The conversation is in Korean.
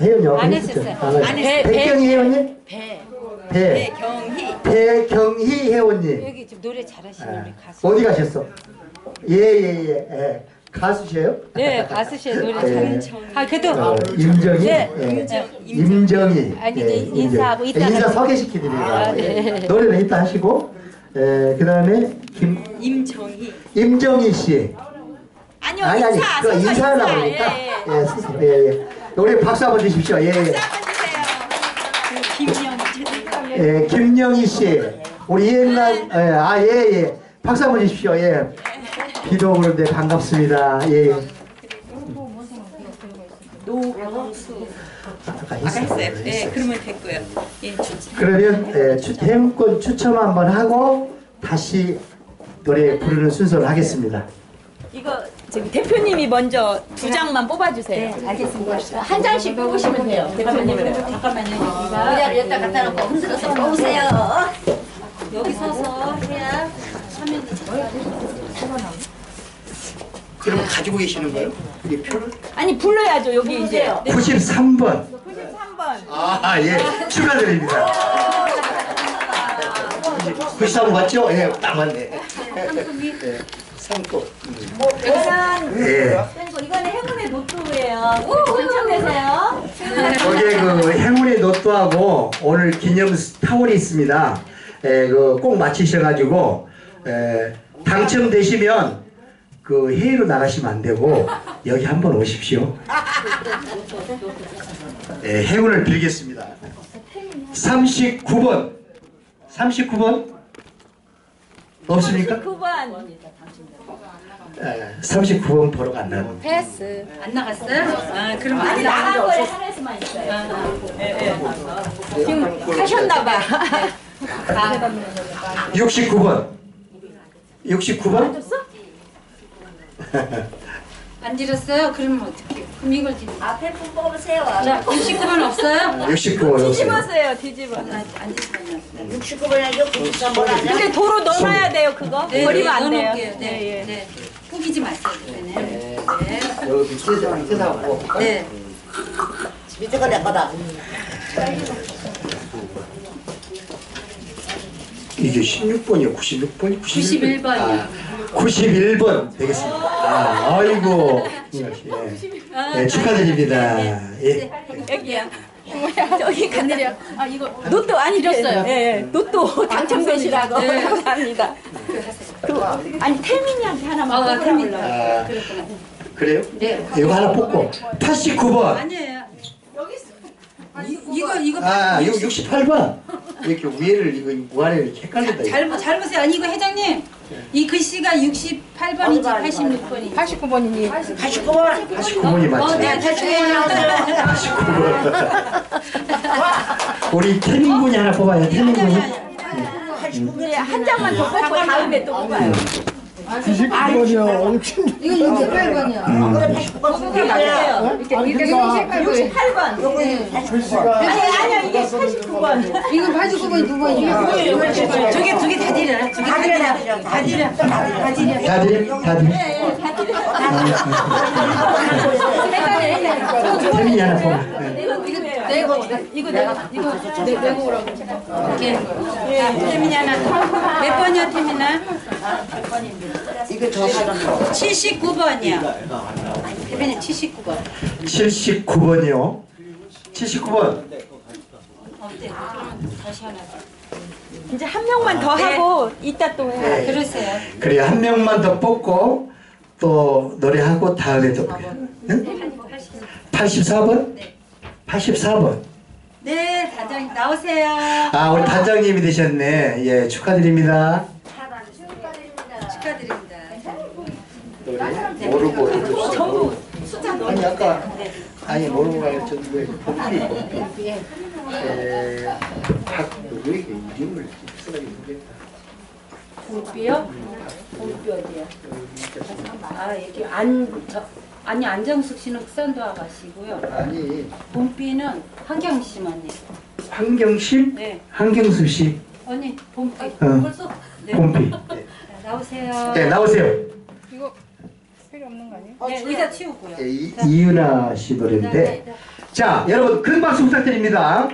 혜연이 안? 했었어요. 안 했어요. 안 했어요. 백경희 회원님? 배. 배. 배경희. 배경희 회원님. 여기 좀 노래 잘하시는 우리 가수. 어디 가셨어? 예예예 예, 예. 가수세요? 네, 가수시에 노래 예. 잘. 아, 그래도 어, 임정희? 네, 예. 임정- 임정희. 아니, 예, 이제 임정희. 인사하고 예, 이따가 인사 좀- 소개 시켜드리려고. 아, 네. 예. 노래는 이따 하시고, 예, 그 다음에 김, 임정희. 임정희 씨. 아니요, 아니, 아니, 인사. 인사하려고 인사. 그러니까. 예, 예. 예, 예, 예. 우리 박수 한번 주십시오. 예, 예. 박수 한번 주세요. 그 김영희 죄송합니다. 예, 김영희 씨. 우리 옛날, 예, 아, 예, 예. 박수 한번 주십시오. 예. 비도 오는데 반갑습니다. 예, 예. 노광수. 아까 했어요. 했어요. 네. 그러면 됐고요. 예. 그러면 예, 추, 행권 추첨 한번 하고 다시 노래 부르는 순서를 하겠습니다. 저기 대표님이 먼저 두 장만 뽑아주세요. 네, 알겠습니다. 한 장씩 뽑으시면 돼요. 대표님은. 잠깐만요. 여기가 의자를 여기다 갖다 놓고 흔들어서 뽑으세요. 여기 서서 해야 화면이 그러면 가지고 계시는 거예요? 이 표를? 아니 불러야죠 여기 이제. 93번. 93번. 아, 예. 축하드립니다. 93번 맞죠? 예, 딱 맞네. 예, 상품. 이거는 예. 이거는 행운의 노트예요. 당첨되세요. 거기에 그 행운의 노트하고 오늘 기념 타월이 있습니다. 예, 그꼭 맞히셔가지고 예, 당첨되시면 그 회의로 나가시면 안 되고 여기 한번 오십시오. 예, 행운을 빌겠습니다. 39번. 39번? 없습니까? 9번. 예, 39번 보러 간다는. 패스. 안 나갔어요? 아, 그럼 아니 안 나간 나간 거에 거예요. 하나씩만 있어요. 지금 하셨나봐. 69번. 69번? 안 들었어요? 그러면 어떡해? 그럼 이걸 드릴게요. 앞에 분 뽑으세요. 자, 69번 없어요? 69번 없어요. 뒤집었어요. 뒤집어. 안 드렸어요. 69번에 여기 있어 뭐라냐? 근데 도로 넣어놔야 돼요 그거. 네, 버리면 안 돼요. 네, 예, 예. 네. 꾸기지 마세요, 그러면. 네. 여기 밑에서 밑에서 하고. 네. 밑에 거내 거다. 이게 16번이요, 96번이 91 번이요. 91번 되겠습니다. 아, 아이고. 예. 네, 축하드립니다. 예. 여기 야. 저기 가드려. 아 이거 로또 아니 드렸어요. 예, 예. 로또 당첨되시라고 네. 감사합니다. 그 아니 태민이한테 하나만 아, 뽑으라고 태민. 그러려고. 아, 그래요? 네. 이거 하나 뽑고 89번. 아니에요. 여기 있어. 이, 이거 이거 아, 이거 68번. 이렇게 위에를 이거 무한에 이렇게 헷갈린다. 이거. 잘못 잘못해요. 아니 이거 회장님 이 글씨가 68번인지 86번인지 89번이니. 89번. 89번이 맞죠? 어, 네, 다시 해요. 89번. 우리 태민 군이 하나 뽑아요. 태민 군이. 예, 한 장만 더 뽑고 다음에 또 뽑아요. 99번이요. 이거 68번이요. 뽑아요. 이렇게 이렇게 68번. 글씨가 아니 아니요 이게 89번. 이거 89번이 두 번이요. 저게 두 개 다 드려. 다 드려. 다 드려. 다 드려. 다들 다들 태민이 하나 뽑아. 네. 내고 이거 내가 이거 내- 내고 오라고. 이렇게. 자, 태민이 하나. 몇 번이야, 태민아? 이거 저 사람. 79번이요. 태민이 79번. 79번이요. 79번. 어때? 그러면 다시 하나. 이제 한 명만 더 네. 하고 이따 또 해요. 그러세요. 그래 한 명만 더 뽑고 또 노래하고 다음에 또 응? 84번? 84번. 네, 단장 나오세요. 아 우리 단장님이 되셨네. 예 축하드립니다. 축하드립니다. 모르고 숫자 아니. 아까 아니 모르고 가르쳤는데 복귀 복귀. 에 박 누구에게 이름을 쓰라기 모르겠다. 볼비요? 볼비 어디야? 아, 여기 안, 저, 아니, 안정숙 씨는 흑산도 아가씨고요. 아니 봄비는 한경 씨만요. 황경실, 네. 황경수 씨, 언니, 봄비. 어. 벌써? 네. 봄비. 자, 나오세요. 네 나오세요. 네, 의자 치우고요. 예, 이, 이윤아 씨 노래인데 자, 여러분 큰 박수 부탁드립니다.